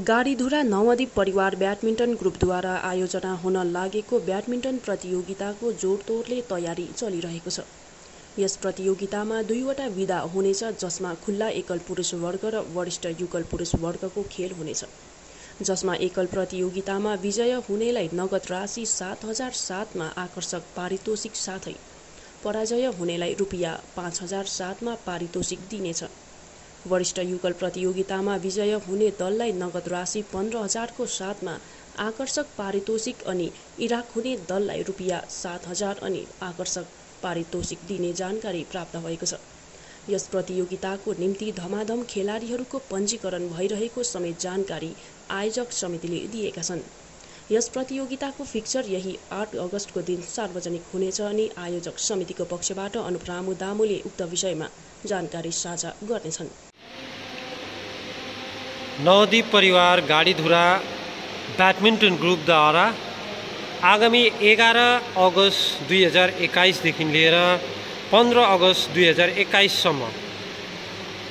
गाडीधुरा नवद्वीप परिवार ब्याडमिन्टन ग्रुपद्वारा आयोजना हुन लागेको ब्याडमिन्टन प्रतियोगिताको जोडतोडले तयारी चलिरहेको छ। यस प्रतियोगितामा दुईवटा विधा हुनेछ जसमा खुल्ला एकल पुरुष वर्ग र वरिष्ठ युगल पुरुष वर्गको खेल हुनेछ। जसमा एकल प्रतियोगितामा विजय हुनेलाई नगद राशि सात हजार सातमा आकर्षक पारितोषिक साथै पराजय हुनेलाई रुपियाँ पाँच हजार सातमा पारितोषिक दिनेछ। वरिष्ठ युगल प्रतियोगितामा विजय हुने दललाई नगद राशि पन्ध्र हजारको साथमा आकर्षक पारितोषिक अनि इराक हुने दललाई रुपियाँ सात हजार अनि आकर्षक पारितोषिक दिने जानकारी प्राप्त भएको छ। यस प्रतियोगिताको निम्ति धमाधम खेलाडीहरूको पञ्जीकरण भइरहेको समेत जानकारी आयोजक समितिले दिएका छन्। यस प्रतियोगिताको फिक्चर यही आठ अगस्तको दिन सार्वजनिक हुनेछ अनि आयोजक समितिको पक्षबाट अनुप दामुले उक्त विषयमा जानकारी साझा गर्नेछन्। नवदीप परिवार गाडीधुरा ब्याडमिन्टन ग्रुपद्वारा आगामी एघार अगस्त दुई हजार एक्काइसदेखि लिएर पन्ध्र अगस्त दुई हजार एक्काइससम्म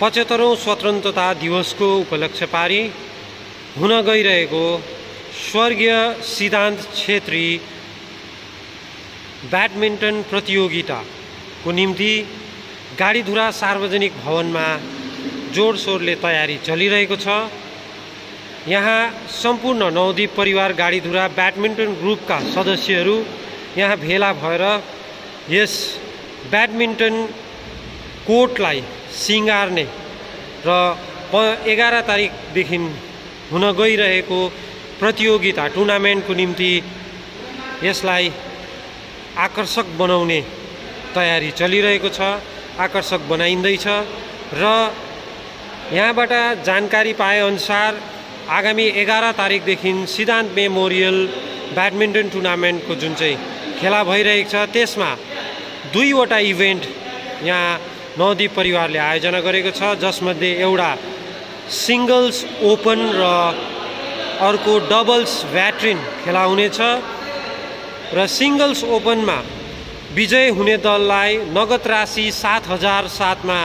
पचहत्तरौँ स्वतन्त्रता दिवसको उपलक्ष्य पारी हुन गइरहेको स्वर्गीय सिद्धान्त छेत्री ब्याडमिन्टन प्रतियोगिताको निम्ति गाडीधुरा सार्वजनिक भवनमा जोडसोडले तयारी चलिरहेको छ। यहाँ सम्पूर्ण नवदीप परिवार गाडीधुरा ब्याडमिन्टन ग्रुपका सदस्यहरू यहाँ भेला भएर यस ब्याडमिन्टन कोर्टलाई सिँगार्ने र प एघार तारिकदेखि हुन गइरहेको प्रतियोगिता टुर्नामेन्टको निम्ति यसलाई आकर्षक बनाउने तयारी चलिरहेको छ आकर्षक बनाइँदैछ र यहाँबाट जानकारी पाएअनुसार आगामी एघार तारिकदेखि सिद्धान्त मेमोरियल ब्याडमिन्टन टुर्नामेन्टको जुन चाहिँ खेला भइरहेको छ त्यसमा दुईवटा इभेन्ट यहाँ नवदीप परिवारले आयोजना गरेको छ जसमध्ये एउटा सिङ्गल्स ओपन र अर्को डबल्स ब्याट्रिन खेला हुनेछ। र सिङ्गल्स ओपनमा विजय हुने दललाई नगद राशि सात हजार सातमा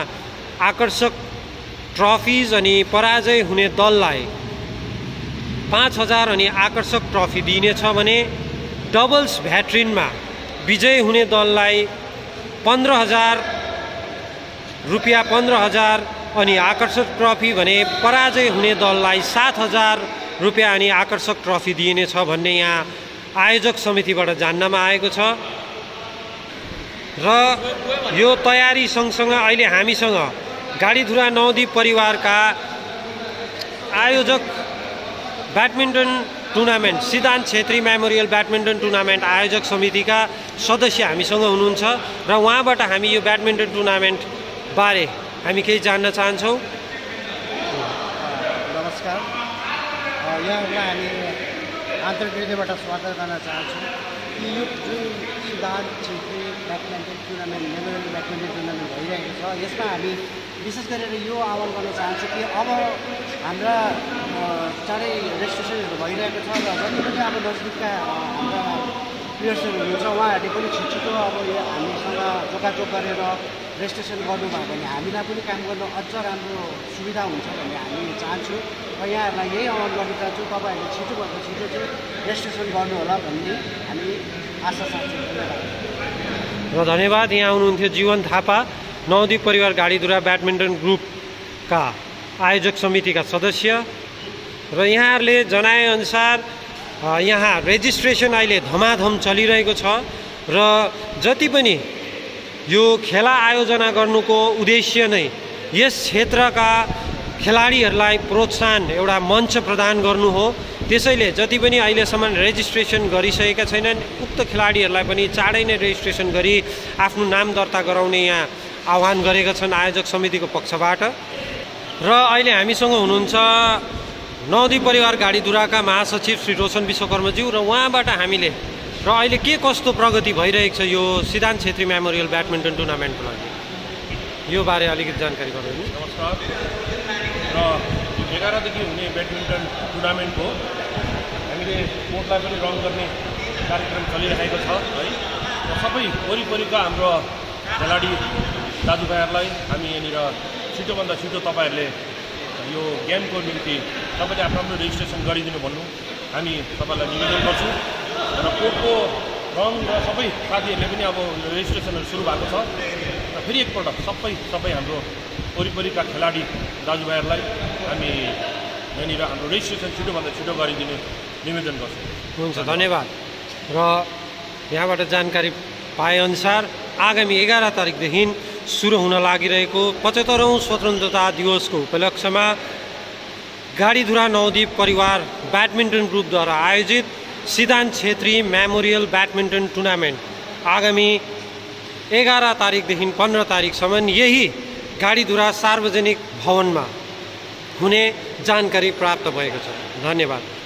आकर्षक ट्रफिज अनि पराजय हुने दललाई पाँच हजार अनि आकर्षक ट्रफी दिइनेछ भने डबल्स भ्याट्रिनमा विजय हुने दललाई पन्ध्र हजार रुपियाँ पन्ध्र हजार अनि आकर्षक ट्रफी भने पराजय हुने दललाई सात हजार रुपियाँ अनि आकर्षक ट्रफी दिइनेछ भन्ने यहाँ आयोजक समितिबाट जान्नमा आएको छ। र यो तयारी सँगसँगै अहिले हामीसँग गाडीधुरा नवदीप परिवारका आयोजक ब्याडमिन्टन टुर्नामेन्ट सिद्धान्त छेत्री मेमोरियल ब्याडमिन्टन टुर्नामेन्ट आयोजक समितिका सदस्य हामीसँग हुनुहुन्छ र उहाँबाट हामी यो ब्याडमिन्टन टुर्नामेन्टबारे हामी केही जान्न चाहन्छौँ। नमस्कार। यहाँहरूलाई हामी आन्तरिक हृदयबाट स्वागत गर्न चाहन्छौँ। यो जुन Siddhant Chhetri badminton tournament memorial badminton tournament भइरहेको छ यसमा हामी विशेष गरेर यो आह्वान गर्न चाहन्छु कि अब हाम्रा चाँडै रेजिस्ट्रेसनहरू भइरहेको छ र जति पनि अब नजिकका हाम्रा प्लेयर्सहरू हुनुहुन्छ उहाँहरूले पनि छिटो अब हामीसँग जोगाजोग गरेर रेजिस्ट्रेसन गर्नुभयो भने हामीलाई पनि काम गर्न अझ राम्रो सुविधा हुन्छ भन्ने हामी चाहन्छौँ र यहाँहरूलाई यही आह्वान गर्न चाहन्छौँ तपाईँहरूले छिटोभन्दा छिटो चाहिँ रेजिस्ट्रेसन गर्नुहोला भन्ने हामी आशा चाहन्छौँ र धन्यवाद यहाँ हुनुहुन्थ्यो जीवन थापा नवदीप परिवार गाडीधुरा ब्याडमिन्टन ग्रुपका आयोजक समितिका सदस्य। र यहाँहरूले जनाएअनुसार यहाँ रेजिस्ट्रेसन अहिले धमाधम चलिरहेको छ। र जति पनि यो खेला आयोजना गर्नुको उद्देश्य नै यस क्षेत्रका खेलाडीहरूलाई प्रोत्साहन एउटा मञ्च प्रदान गर्नु हो। त्यसैले जति पनि अहिलेसम्म रेजिस्ट्रेसन गरिसकेका छैनन् उक्त खेलाडीहरूलाई पनि चाँडै नै रेजिस्ट्रेसन गरी आफ्नो नाम दर्ता गराउने यहाँ आह्वान गरेका छन् आयोजक समितिको पक्षबाट। र अहिले हामीसँग हुनुहुन्छ नवदी परिवार गाडीधुराका महासचिव श्री रोशन विश्वकर्मज्यू र उहाँबाट हामीले र अहिले के कस्तो प्रगति भइरहेको छ यो सिद्धान्त छेत्री मेमोरियल ब्याडमिन्टन टुर्नामेन्टको लागि? यो बारे अलिकति जानकारी गराउनु नमस्कार। र एघारदेखि हुने ब्याडमिन्टन टुर्नामेन्ट हो हामीले कोर्टलाई पनि रन गर्ने कार्यक्रम चलिरहेको छ है र सबै वरिपरिका हाम्रो खेलाडी दाजुभाइहरूलाई हामी यहाँनिर छिटोभन्दा छिटो तपाईँहरूले यो गेमको निम्ति तपाईँले आफ्नो आफ्नो रेजिस्ट्रेसन गरिदिनु भन्नु हामी तपाईँलाई निवेदन गर्छौँ र कोर्टको रङ र सबै साथीहरूले पनि अब रेजिस्ट्रेसनहरू सुरु भएको छ। र फेरि एकपल्ट सबै सबै हाम्रो वरिपरिका खेलाडी दाजुभाइहरूलाई हामी यहाँनिर हाम्रो रेजिस्ट्रेसन छिटोभन्दा छिटो गरिदिने निवेदन गर्छौँ। हुन्छ धन्यवाद। र यहाँबाट जानकारी पाएअनुसार आगामी एघार तारिकदेखि सुरु हुन लागिरहेको पचहत्तरौँ स्वतन्त्रता दिवसको उपलक्ष्यमा गाडीधुरा नवद्वीप परिवार ब्याडमिन्टन ग्रुपद्वारा आयोजित सिद्धान्त छेत्री मेमोरियल ब्याडमिन्टन टुर्नामेन्ट आगामी एघार तारिकदेखि पन्ध्र तारिकसम्म यही गाडीधुरा सार्वजनिक भवनमा हुने जानकारी प्राप्त भएको छ। धन्यवाद।